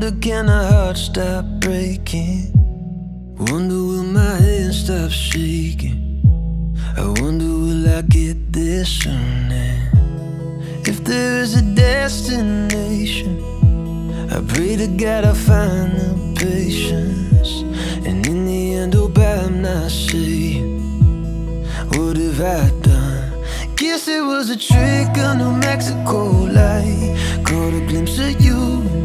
Wonder can a heart stop breaking? Wonder will my hand stop shaking? I wonder will I get there soon? If there is a destination, I pray to God I find the patience. And in the end, hope I'm not saying, What have I done? Guess it was a trick of New Mexico light. Caught a glimpse of you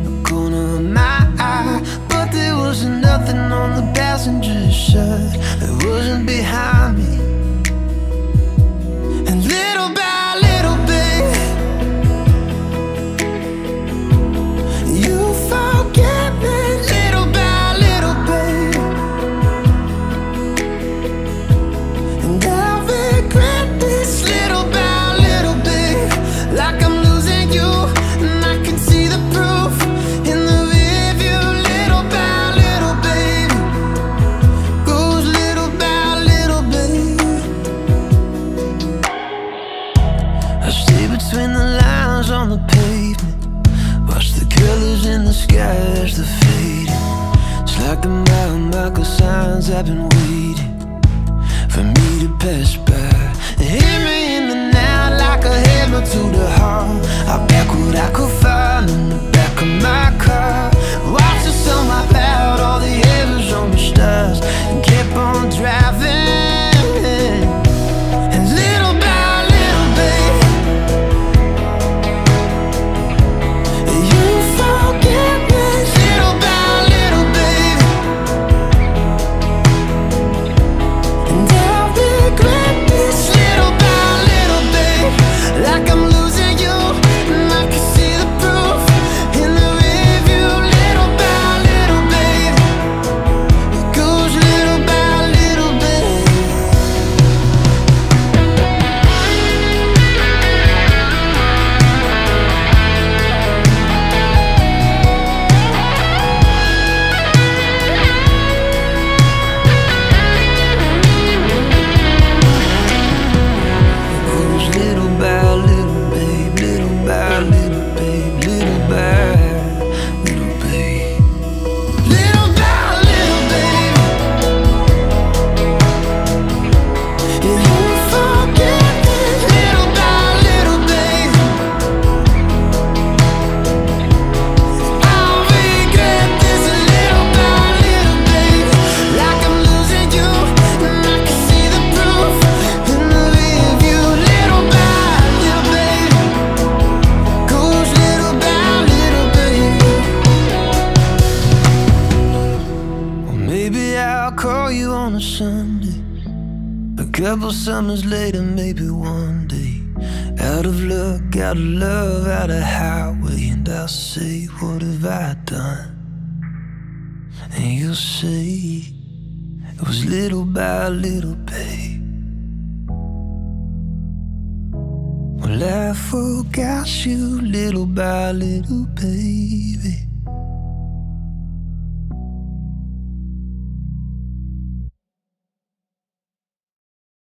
in the fading. It's like the mile marker signs I've been waiting for me to pass by. Hit me in the night like a hammer to the heart. I back what I could couple summers later, maybe one day. Out of luck, out of love, out of highway. And I'll say, What have I done? And you'll say, It was little by little, babe. Well, I forgot you little by little, baby.